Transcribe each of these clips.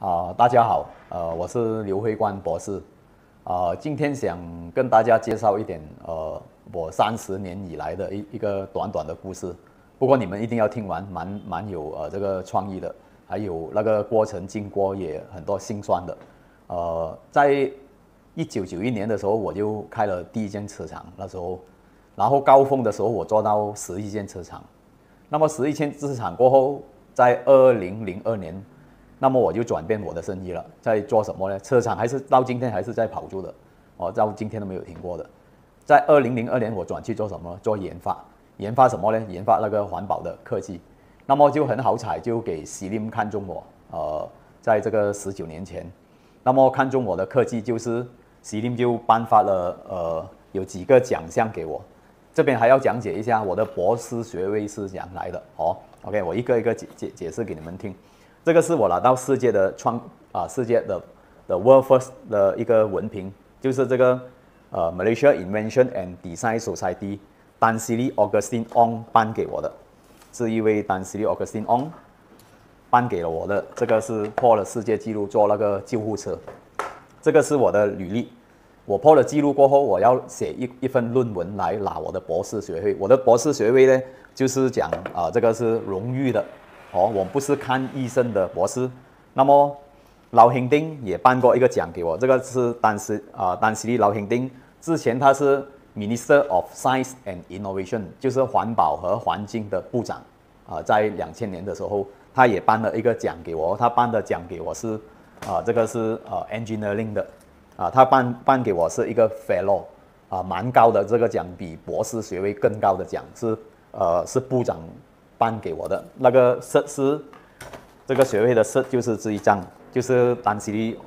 啊，大家好，呃，我是刘辉光博士，啊，今天想跟大家介绍一点，呃，我三十年以来的一一个短短的故事，不过你们一定要听完，蛮蛮有呃这个创意的，还有那个过程经过也很多心酸的，呃，在一九九一年的时候，我就开了第一间车厂，那时候，然后高峰的时候我做到十一间车厂，那么十一间车厂过后，在二零零二年。那么我就转变我的生意了，在做什么呢？车厂还是到今天还是在跑住的，哦，到今天都没有停过的。在二零零二年，我转去做什么？做研发，研发什么呢？研发那个环保的科技。那么就很好彩，就给喜林看中我，呃，在这个十九年前，那么看中我的科技，就是喜林就颁发了呃有几个奖项给我。这边还要讲解一下我的博士学位是怎样来的哦。OK，我一个一个解解解释给你们听。这个是我拿到世界的创啊，世界的的 World First 的一个文凭，就是这个呃 Malaysia Invention and Design Society Dan Sili Augustine Ong 颁给我的，是一位 Dan Sili Augustine Ong 颁给了我的，这个是破了世界纪录做那个救护车，这个是我的履历，我破了纪录过后，我要写一一份论文来拿我的博士学位，我的博士学位呢就是讲啊，这个是荣誉的。哦，我不是看医生的博士。那么，老兄丁也颁过一个奖给我，这个是丹斯啊，丹斯利老兄丁。之前他是 Minister of Science and Innovation，就是环保和环境的部长啊。在两千年的时候，他也颁了一个奖给我。他颁的奖给我是啊，这个是呃 Engineering 的啊。他颁颁给我是一个 Fellow 啊，蛮高的这个奖，比博士学位更高的奖，是呃是部长。颁给我的那个设施，这个学位的设就是这一张，就是丹西利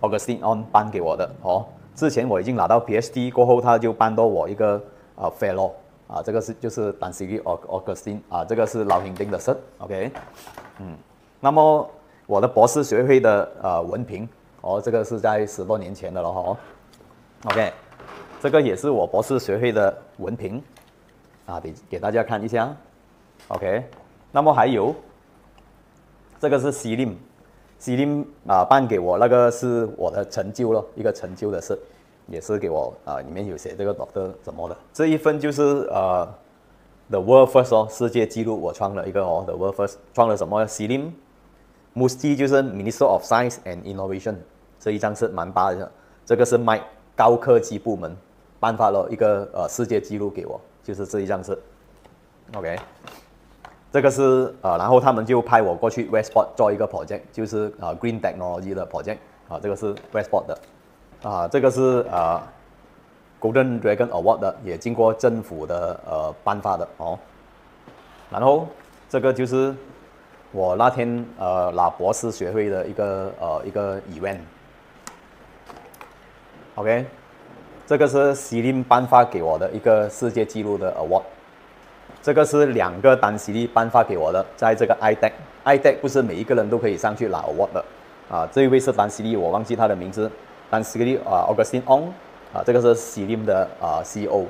Augustine On 颁给我的哦。之前我已经拿到 PhD 过后，他就颁到我一个呃 Fellow 啊，这个是就是丹西利 Augustine 啊，这个是老兄丁的设，OK，嗯，那么我的博士学位的呃文凭哦，这个是在十多年前的了哈，OK，这个也是我博士学位的文凭啊，给给大家看一下。OK，那么还有，这个是西林，西林啊颁给我那个是我的成就咯，一个成就的事，也是给我啊，里面有写这个 doctor 什么的，这一份就是呃，the world first 哦，世界纪录我创了一个哦，the world first 创了什么？CLim，MUSTY，就是 Minister of Science and Innovation，这一张是蛮大的，这个是 My 高科技部门颁发了一个呃世界纪录给我，就是这一张是，OK。这个是呃，然后他们就派我过去 Westport 做一个 project，就是呃 Green Technology 的 project 啊，这个是 Westport 的啊，这个是呃 Golden Dragon Award 的，也经过政府的呃颁发的哦。然后这个就是我那天呃拿博士学位的一个呃一个 event。OK，这个是 Celine 颁发给我的一个世界纪录的 award。这个是两个单西利颁发给我的，在这个 i d e c i d e c 不是每一个人都可以上去拿 award 的啊。这一位是单西利，我忘记他的名字，单西利啊，Augustine On 啊，这个是西林的啊 CEO。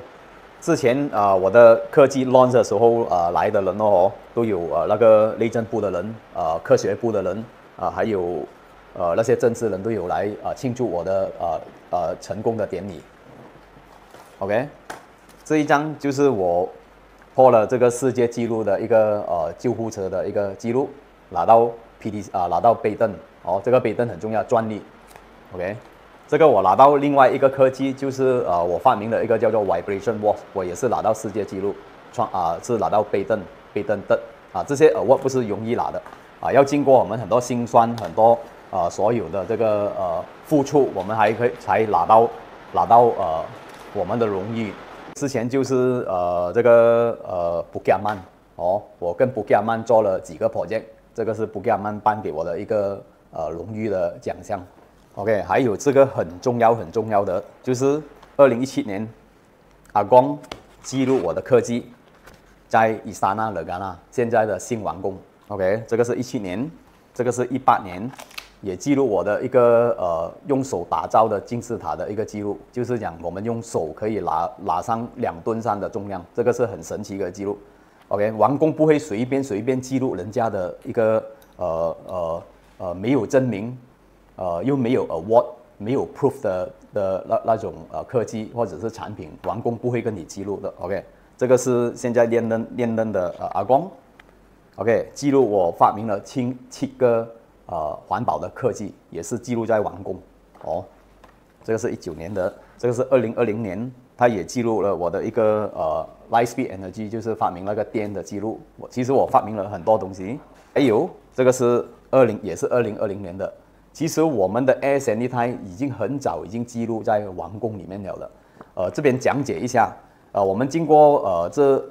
之前啊，我的科技 launch 的时候啊，来的人哦，都有啊那个内政部的人，啊科学部的人啊，还有呃那些政治人都有来啊庆祝我的呃呃成功的典礼。OK，这一张就是我。破了这个世界纪录的一个呃救护车的一个记录，拿到 P D 啊拿到杯凳哦，这个杯凳很重要专利，OK，这个我拿到另外一个科技就是呃我发明的一个叫做 Vibration Watch，我也是拿到世界纪录创啊是拿到杯凳杯凳的啊这些 award 不是容易拿的。啊要经过我们很多辛酸很多呃所有的这个呃付出，我们还可以才拿到拿到呃我们的荣誉。之前就是呃这个呃布加曼哦，我跟布加曼做了几个 project，这个是布加曼颁给我的一个呃荣誉的奖项。OK，还有这个很重要很重要的，就是二零一七年阿光记录我的科技在伊莎纳勒加纳现在的新王宫。OK，这个是一七年，这个是一八年。也记录我的一个呃用手打造的金字塔的一个记录，就是讲我们用手可以拿拿上两吨山的重量，这个是很神奇的记录。OK，王工不会随便随便记录人家的一个呃呃呃没有证明，呃又没有 award，没有 proof 的的那那种呃科技或者是产品，王工不会跟你记录的。OK，这个是现在练灯练灯的呃阿光，OK，记录我发明了七七个呃环保的科技，也是记录在王宫哦。这个是一九年的，这个是二零二零年，它也记录了我的一个呃 light speed energy，就是发明那个电的记录。我其实我发明了很多东西，还有这个是二零也是二零二零年的。其实我们的 air s a n i t i 已经很早已经记录在王宫里面了的。呃，这边讲解一下，呃，我们经过呃这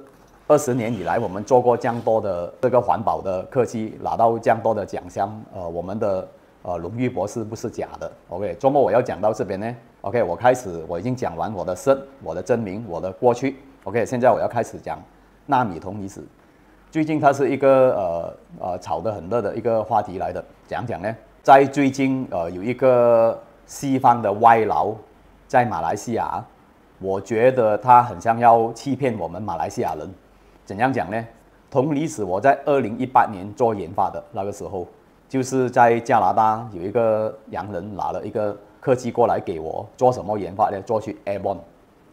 二十年以来，我们做过这样多的这个环保的科技，拿到这样多的奖项，呃，我们的。呃，荣誉博士不是假的。OK，周末我要讲到这边呢。OK，我开始，我已经讲完我的身、我的真名、我的过去。OK，现在我要开始讲纳米铜离子。最近它是一个呃呃炒得很热的一个话题来的。讲讲呢，在最近呃有一个西方的外劳在马来西亚，我觉得他很像要欺骗我们马来西亚人。怎样讲呢？铜离子我在二零一八年做研发的那个时候。就是在加拿大有一个洋人拿了一个科技过来给我做什么研发呢？做去 Airborne，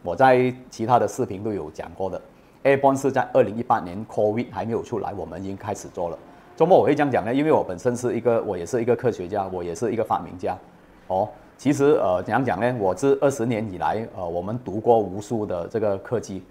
我在其他的视频都有讲过的。Airborne 是在二零一八年 COVID 还没有出来，我们已经开始做了。周末我会这样讲呢，因为我本身是一个，我也是一个科学家，我也是一个发明家。哦，其实呃怎样讲呢？我这二十年以来，呃，我们读过无数的这个科技，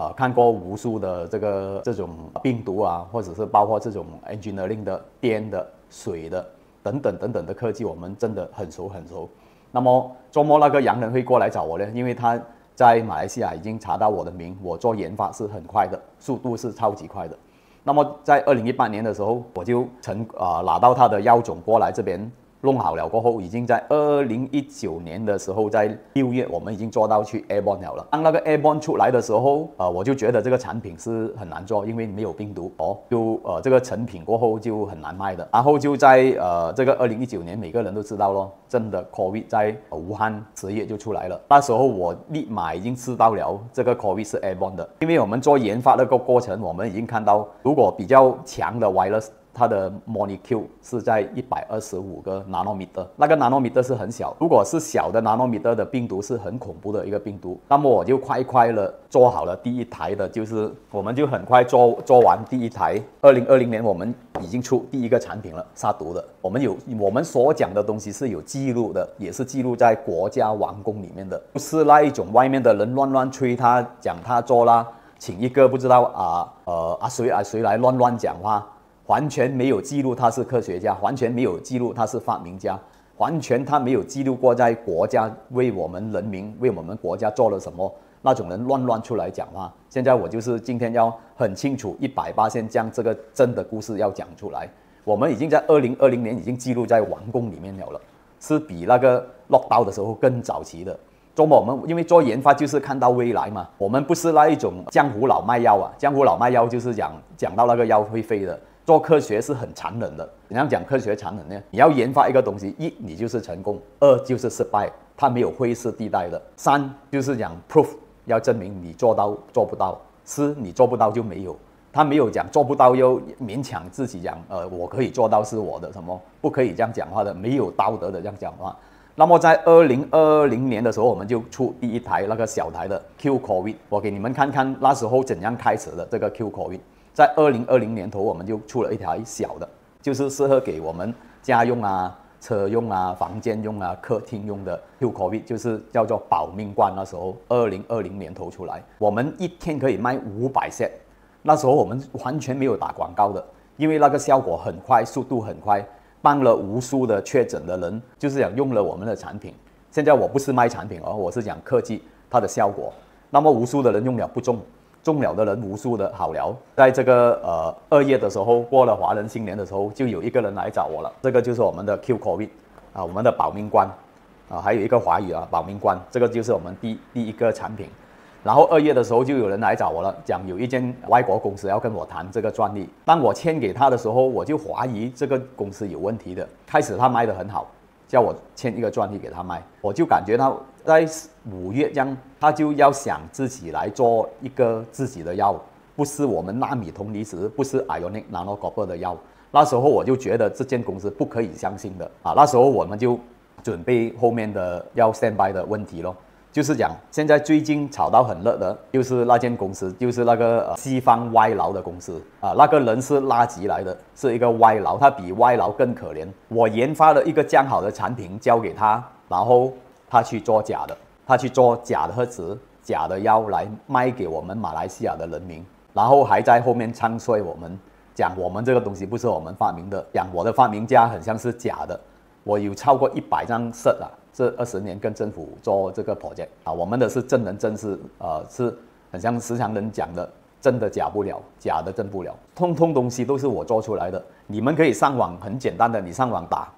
啊，看过无数的这个这种病毒啊，或者是包括这种 engineering 的电的。水的等等等等的科技，我们真的很熟很熟。那么周末那个洋人会过来找我呢？因为他在马来西亚已经查到我的名，我做研发是很快的，速度是超级快的。那么在二零一八年的时候，我就成啊拿到他的药种过来这边。弄好了过后，已经在二零一九年的时候，在六月，我们已经做到去 Airborne 了。当那个 Airborne 出来的时候，呃，我就觉得这个产品是很难做，因为没有病毒哦，就呃这个成品过后就很难卖的。然后就在呃这个二零一九年，每个人都知道咯，真的 COVID 在武汉十月就出来了。那时候我立马已经知道了这个 COVID 是 Airborne 的，因为我们做研发那个过程，我们已经看到如果比较强的 virus。它的 molecule 是在一百二十五个 nanometer，那个 nanometer 是很小。如果是小的 nanometer 的病毒是很恐怖的一个病毒，那么我就快快了做好了第一台的，就是我们就很快做做完第一台。二零二零年我们已经出第一个产品了，杀毒的。我们有我们所讲的东西是有记录的，也是记录在国家王宫里面的，不是那一种外面的人乱乱吹他讲他做啦，请一个不知道啊呃啊谁啊谁来乱乱讲话。完全没有记录他是科学家，完全没有记录他是发明家，完全他没有记录过在国家为我们人民为我们国家做了什么，那种人乱乱出来讲话。现在我就是今天要很清楚一百八先将这个真的故事要讲出来。我们已经在二零二零年已经记录在王宫里面了了，是比那个落刀的时候更早期的。周末我们因为做研发就是看到未来嘛，我们不是那一种江湖老卖药啊，江湖老卖药就是讲讲到那个药会飞的。做科学是很残忍的。怎样讲科学残忍呢？你要研发一个东西，一你就是成功，二就是失败，它没有灰色地带的。三就是讲 proof，要证明你做到做不到。四你做不到就没有，他没有讲做不到又勉强自己讲，呃，我可以做到是我的什么？不可以这样讲话的，没有道德的这样讲话。那么在二零二零年的时候，我们就出第一台那个小台的 Q COVID，我给你们看看那时候怎样开始的这个 Q COVID。在二零二零年头，我们就出了一台小的，就是适合给我们家用啊、车用啊、房间用啊、客厅用的 Q COVID，就是叫做保命罐。那时候二零二零年头出来，我们一天可以卖五百 set。那时候我们完全没有打广告的，因为那个效果很快，速度很快，帮了无数的确诊的人，就是讲用了我们的产品。现在我不是卖产品哦，我是讲科技它的效果。那么无数的人用了不中。中了的人无数的好聊，在这个呃二月的时候，过了华人新年的时候，就有一个人来找我了。这个就是我们的 Q COVID 啊，我们的保命官啊，还有一个华语啊，保命官，这个就是我们第第一个产品。然后二月的时候，就有人来找我了，讲有一间外国公司要跟我谈这个专利。当我签给他的时候，我就怀疑这个公司有问题的。开始他卖的很好。叫我签一个专利给他卖，我就感觉到在五月将，他就要想自己来做一个自己的药，不是我们纳米铜离子，不是 ionic nanocopper 的药，那时候我就觉得这间公司不可以相信的啊。那时候我们就准备后面的要 stand by 的问题咯。就是讲，现在最近炒到很热的，就是那间公司，就是那个西方外劳的公司啊。那个人是垃圾来的，是一个外劳，他比外劳更可怜。我研发了一个这样好的产品交给他，然后他去做假的，他去做假的核磁、假的药来卖给我们马来西亚的人民，然后还在后面唱衰我们，讲我们这个东西不是我们发明的，讲我的发明家很像是假的。我有超过一百张色啊。这二十年跟政府做这个 project 啊，我们的是真人真事，呃，是很像时常人讲的，真的假不了，假的真不了，通通东西都是我做出来的。你们可以上网，很简单的，你上网打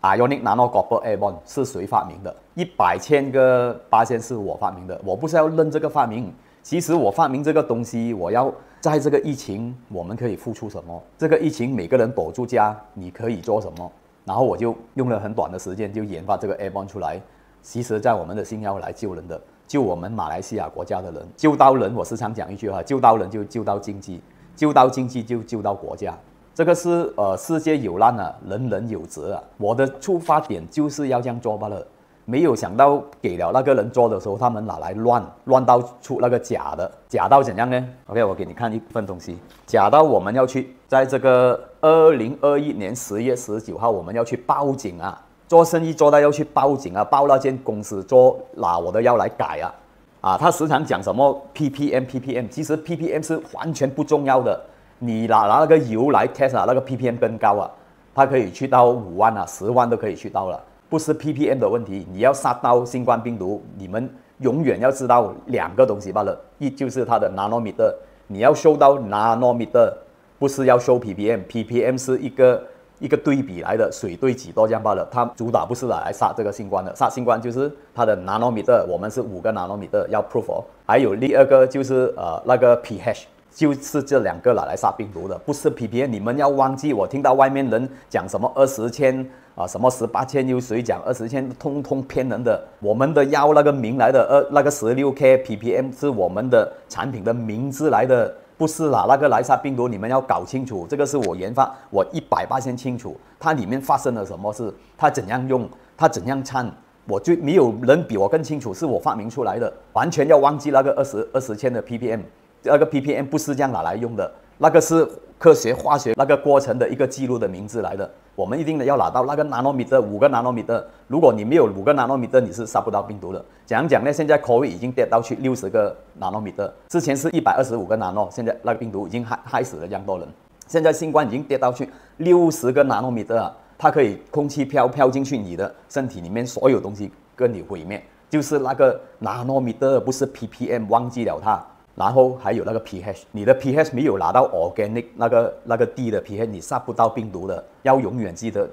，Ionic Nano Copper Airborne 是谁发明的？一百千个八千是我发明的，我不是要认这个发明，其实我发明这个东西，我要在这个疫情，我们可以付出什么？这个疫情每个人躲住家，你可以做什么？然后我就用了很短的时间就研发这个 a one 出来，其实，在我们的星耀来救人的，救我们马来西亚国家的人，救到人。我时常讲一句话：救到人就救到经济，救到经济就救到国家。这个是呃，世界有难啊，人人有责啊。我的出发点就是要这样做罢了。没有想到给了那个人做的时候，他们拿来乱乱到出那个假的，假到怎样呢？OK，我给你看一份东西，假到我们要去在这个二零二一年十月十九号，我们要去报警啊！做生意做到要去报警啊，报那间公司做拿我的药来改啊！啊，他时常讲什么 ppm ppm，其实 ppm 是完全不重要的，你拿拿那个油来 test 啊，那个 ppm 更高啊，它可以去到五万啊，十万都可以去到了。不是 ppm 的问题，你要杀到新冠病毒，你们永远要知道两个东西罢了，一就是它的 nanometer，你要收到 nanometer，不是要收 ppm，ppm 是一个一个对比来的，水对几多这样罢了，它主打不是拿来杀这个新冠的，杀新冠就是它的 nanometer，我们是五个 nanometer 要 proof 哦，还有第二个就是呃那个 pH。就是这两个拿来杀病毒的，不是 ppm。你们要忘记，我听到外面人讲什么二十千啊，什么十八千，有谁讲二十千，通通骗人的。我们的要那个名来的，呃，那个十六 k ppm 是我们的产品的名字来的，不是啦。那个来杀病毒，你们要搞清楚，这个是我研发，我一百八千清楚，它里面发生了什么事，它怎样用，它怎样掺，我就没有人比我更清楚，是我发明出来的，完全要忘记那个二十二十千的 ppm。那个 ppm 不是这样拿来用的，那个是科学化学那个过程的一个记录的名字来的。我们一定要拿到那个 nanometer 五个 nanometer，如果你没有五个 nanometer，你是杀不到病毒的。讲讲呢？现在 COVID 已经跌到去六十个 nanometer，之前是一百二十五个 nano，现在那个病毒已经害害死了这样多人。现在新冠已经跌到去六十个 nanometer，它可以空气飘飘进去你的身体里面，所有东西跟你毁灭，就是那个 nanometer，不是 ppm，忘记了它。然后还有那个 pH，你的 pH 没有拿到 organic 那个那个低的 pH，你杀不到病毒的。要永远记得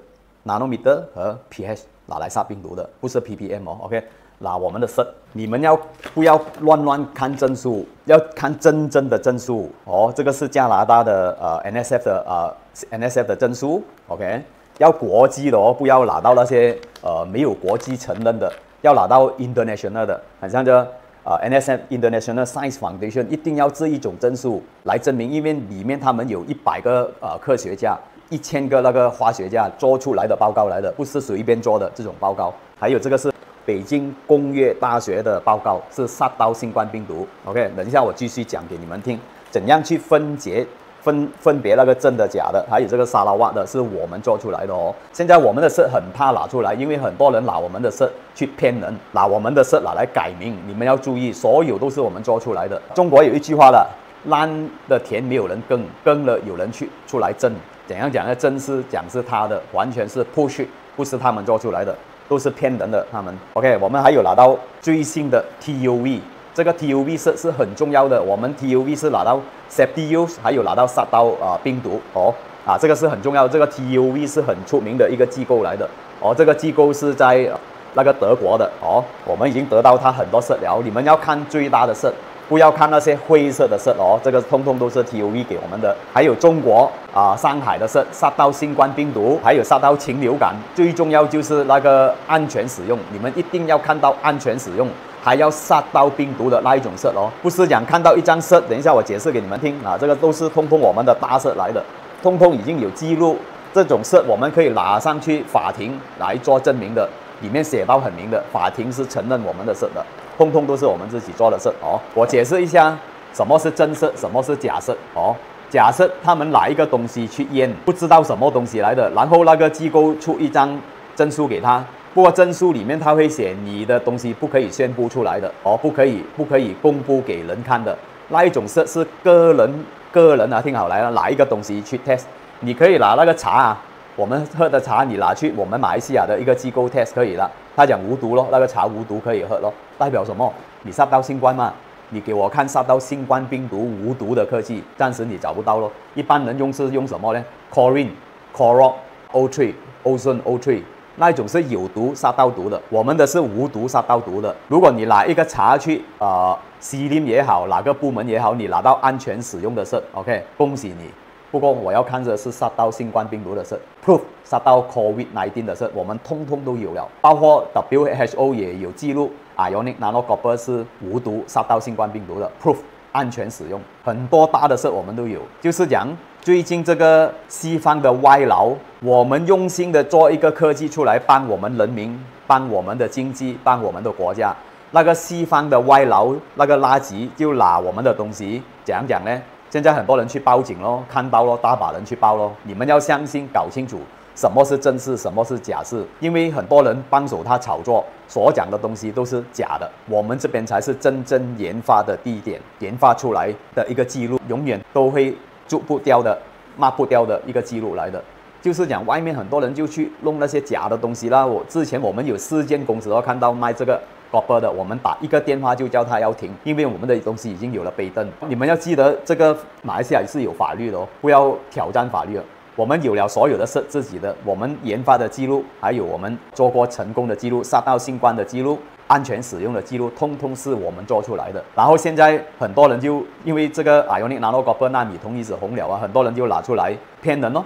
nanometer 和 pH 拿来杀病毒的，不是 ppm 哦。OK，拿我们的证你们要不要乱乱看证书？要看真正的证书哦。这个是加拿大的呃 NSF 的呃 NSF 的证书。OK，要国际的哦，不要拿到那些呃没有国际承认的，要拿到 international 的，很像这。啊，NSF International Science Foundation 一定要这一种证书来证明，因为里面他们有一百个呃科学家，一千个那个化学家做出来的报告来的，不是随便做的这种报告。还有这个是北京工业大学的报告，是杀到新冠病毒。OK，等一下我继续讲给你们听，怎样去分解。分分别那个真的假的，还有这个沙拉瓦的是我们做出来的哦。现在我们的色很怕拿出来，因为很多人拿我们的色去骗人，拿我们的色拿来改名。你们要注意，所有都是我们做出来的。中国有一句话了，烂的田没有人耕，耕了有人去出来挣。怎样讲呢？真是讲是他的，完全是 push，不是他们做出来的，都是骗人的。他们 OK，我们还有拿到最新的 TUV。这个 TUV 是是很重要的，我们 TUV 是拿到 safety use，还有拿到杀到啊病毒哦，啊这个是很重要，这个 TUV 是很出名的一个机构来的哦，这个机构是在那个德国的哦，我们已经得到它很多色了，你们要看最大的色，不要看那些灰色的色哦，这个通通都是 TUV 给我们的，还有中国啊上海的色杀到新冠病毒，还有杀到禽流感，最重要就是那个安全使用，你们一定要看到安全使用。还要杀到病毒的那一种色哦，不是讲看到一张色，等一下我解释给你们听啊，这个都是通通我们的大色来的。通通已经有记录。这种色我们可以拿上去法庭来做证明的，里面写到很明的，法庭是承认我们的色的，通通都是我们自己做的事哦。我解释一下，什么是真色，什么是假色哦。假设他们拿一个东西去验，不知道什么东西来的，然后那个机构出一张证书给他，不过证书里面他会写你的东西不可以宣布出来的哦，不可以不可以公布给人看的那一种是是个人个人啊，听好来了，拿一个东西去 test。你可以拿那个茶啊，我们喝的茶，你拿去我们马来西亚的一个机构 test 可以了，他讲无毒咯，那个茶无毒可以喝咯，代表什么？你杀到新冠吗？你给我看杀到新冠病毒无毒的科技，暂时你找不到咯。一般人用是用什么呢？Chlorine、Chloro、O3、Ozone、O3，那一种是有毒杀到毒的，我们的是无毒杀到毒的。如果你拿一个茶去，呃，西林也好，哪个部门也好，你拿到安全使用的是 OK，恭喜你。不过我要看的是杀到新冠病毒的事，proof 杀到 COVID-19 的事，我们通通都有了，包括 WHO 也有记录，Ionic Nanocopper 是无毒杀到新冠病毒的 proof 安全使用，很多大的事我们都有。就是讲最近这个西方的外劳，我们用心的做一个科技出来帮我们人民，帮我们的经济，帮我们的国家。那个西方的外劳那个垃圾就拿我们的东西，怎样讲呢？现在很多人去报警咯，看到咯，大把人去报咯。你们要相信，搞清楚什么是真事，什么是假事。因为很多人帮手他炒作，所讲的东西都是假的。我们这边才是真正研发的地点，研发出来的一个记录，永远都会做不掉的、抹不掉的一个记录来的。就是讲外面很多人就去弄那些假的东西啦。我之前我们有四间公司都看到卖这个。copper 的，我们打一个电话就叫他要停，因为我们的东西已经有了背灯。你们要记得，这个马来西亚是有法律的哦，不要挑战法律。我们有了所有的是自己的，我们研发的记录，还有我们做过成功的记录、杀到新冠的记录、安全使用的记录，通通是我们做出来的。然后现在很多人就因为这个 Ionic Nano Copper 纳米同离子红了啊，很多人就拿出来骗人哦。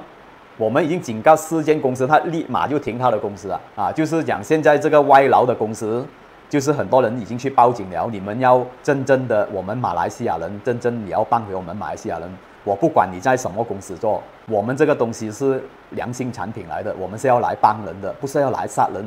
我们已经警告四间公司，他立马就停他的公司啊啊，就是讲现在这个外劳的公司。就是很多人已经去报警了，你们要真正的我们马来西亚人，真正你要办回我们马来西亚人。我不管你在什么公司做，我们这个东西是良心产品来的，我们是要来帮人的，不是要来杀人，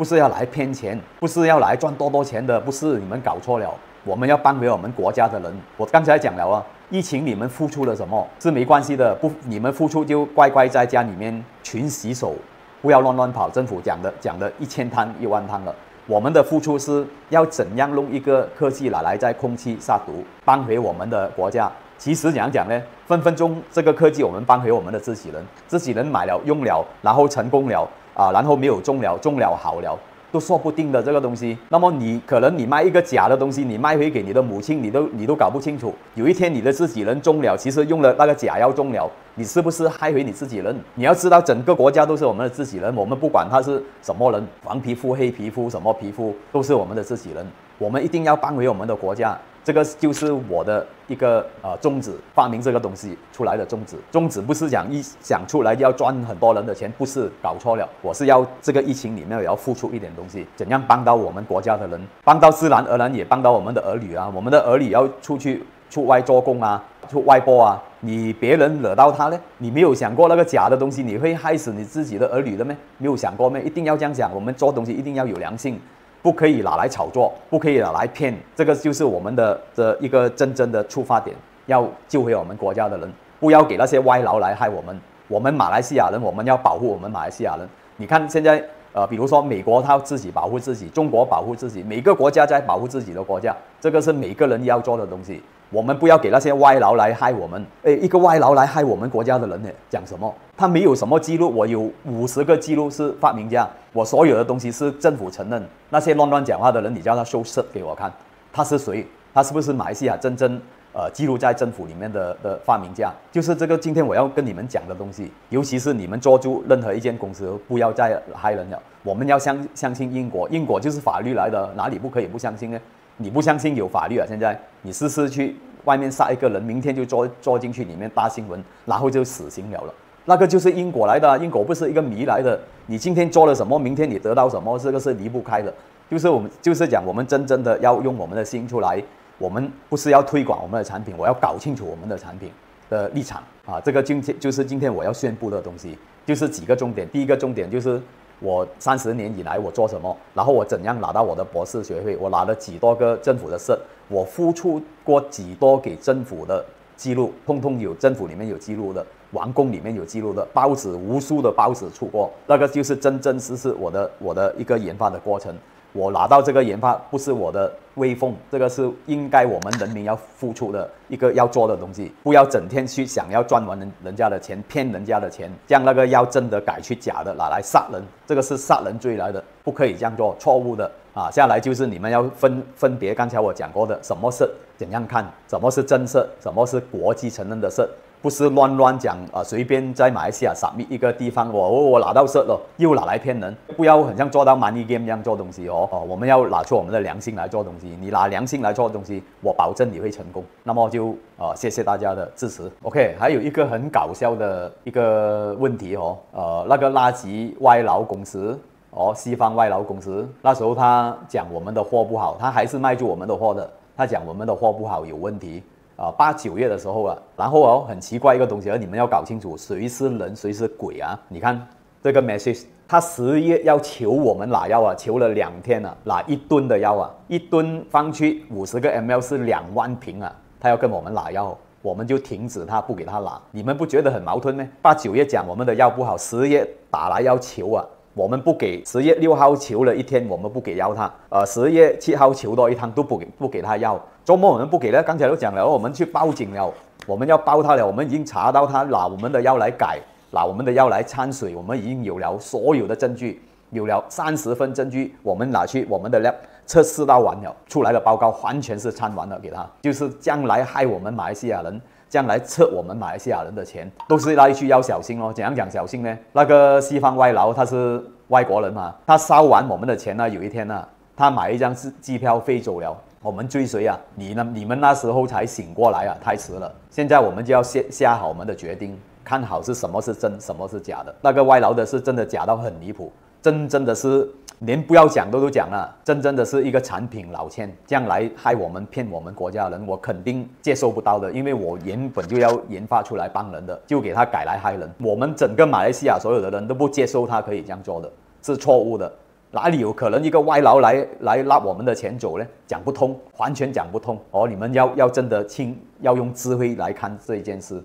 不是要来骗钱，不是要来赚多多钱的，不是你们搞错了。我们要帮回我们国家的人。我刚才讲了啊，疫情你们付出了什么是没关系的，不，你们付出就乖乖在家里面勤洗手，不要乱乱跑。政府讲的讲的一千趟一万趟了。我们的付出是要怎样弄一个科技来来在空气杀毒，帮回我们的国家。其实怎样讲呢？分分钟这个科技我们帮回我们的自己人，自己人买了用了，然后成功了啊，然后没有中了，中了好了。都说不定的这个东西，那么你可能你卖一个假的东西，你卖回给你的母亲，你都你都搞不清楚。有一天你的自己人中了，其实用了那个假药中了，你是不是害回你自己人？你要知道，整个国家都是我们的自己人，我们不管他是什么人，黄皮肤、黑皮肤，什么皮肤，都是我们的自己人。我们一定要帮回我们的国家。这个就是我的一个呃宗旨，发明这个东西出来的宗旨。宗旨不是讲一想出来要赚很多人的钱，不是搞错了。我是要这个疫情里面也要付出一点东西，怎样帮到我们国家的人，帮到自然而然也帮到我们的儿女啊。我们的儿女要出去出外做工啊，出外播啊，你别人惹到他呢？你没有想过那个假的东西你会害死你自己的儿女的吗？没有想过吗？一定要这样想，我们做东西一定要有良心。不可以拿来炒作，不可以拿来骗，这个就是我们的这一个真正的出发点，要救回我们国家的人，不要给那些歪佬来害我们。我们马来西亚人，我们要保护我们马来西亚人。你看现在，呃，比如说美国，他自己保护自己；中国保护自己，每个国家在保护自己的国家，这个是每个人要做的东西。我们不要给那些外劳来害我们。诶，一个外劳来害我们国家的人呢？讲什么？他没有什么记录。我有五十个记录是发明家，我所有的东西是政府承认。那些乱乱讲话的人，你叫他收拾给我看，他是谁？他是不是马来西亚真正呃记录在政府里面的的发明家？就是这个今天我要跟你们讲的东西。尤其是你们做出任何一间公司，不要再害人了。我们要相相信英国，英国就是法律来的，哪里不可以不相信呢？你不相信有法律啊？现在你试试去外面杀一个人，明天就坐坐进去里面大新闻，然后就死刑了了。那个就是因果来的，因果不是一个谜来的。你今天做了什么，明天你得到什么，这个是离不开的。就是我们就是讲，我们真正的要用我们的心出来，我们不是要推广我们的产品，我要搞清楚我们的产品。的立场啊。这个今天就是今天我要宣布的东西，就是几个重点。第一个重点就是我三十年以来我做什么，然后我怎样拿到我的博士学位，我拿了几多个政府的证，我付出过几多给政府的记录，通通有政府里面有记录的。王宫里面有记录的包子，无数的包子出过，那个就是真真实实我的我的一个研发的过程。我拿到这个研发不是我的威风，这个是应该我们人民要付出的一个要做的东西。不要整天去想要赚完人人家的钱，骗人家的钱，将那个要真的改去假的拿来杀人，这个是杀人罪来的，不可以这样做，错误的啊！下来就是你们要分分别，刚才我讲过的，什么是怎样看，什么是真事，什么是国际承认的事。不是乱乱讲啊！随便在马来西亚撒密一个地方，我我拿到色了，又拿来骗人，不要很像做到 money game 一样做东西哦哦！我们要拿出我们的良心来做东西，你拿良心来做东西，我保证你会成功。那么就啊，谢谢大家的支持。OK，还有一个很搞笑的一个问题哦，呃，那个垃圾外劳公司哦，西方外劳公司，那时候他讲我们的货不好，他还是卖出我们的货的，他讲我们的货不好有问题。啊，八九月的时候啊，然后哦，很奇怪一个东西，而你们要搞清楚谁是人，谁是鬼啊？你看这个 message，他十月要求我们拿药啊，求了两天了，拿一吨的药啊，一吨方区五十个 ml 是两万瓶啊，他要跟我们拿药，我们就停止他，不给他拿。你们不觉得很矛盾吗？八九月讲我们的药不好，十月打来要求啊。我们不给十月六号求了一天，我们不给药他。呃，十月七号求多一趟都不给不给他药。周末我们不给了，刚才都讲了，我们去报警了，我们要报他了。我们已经查到他拿我们的药来改，拿我们的药来掺水，我们已经有了所有的证据，有了三十份证据，我们拿去我们的量测试到完了，出来的报告完全是掺完了给他，就是将来害我们马来西亚人。将来撤我们马来西亚人的钱，都是那一句要小心哦。怎样讲小心呢？那个西方外劳他是外国人嘛，他烧完我们的钱呢，有一天呢，他买一张机票飞走了，我们追随啊。你呢？你们那时候才醒过来啊，太迟了。现在我们就要下下好我们的决定，看好是什么是真，什么是假的。那个外劳的是真的假到很离谱，真真的是。连不要讲都都讲了，真真的是一个产品老千，将来害我们骗我们国家人，我肯定接受不到的，因为我原本就要研发出来帮人的，就给他改来害人。我们整个马来西亚所有的人都不接受他可以这样做的，是错误的。哪里有可能一个外劳来来拉我们的钱走呢？讲不通，完全讲不通。哦，你们要要真的听，要用智慧来看这一件事。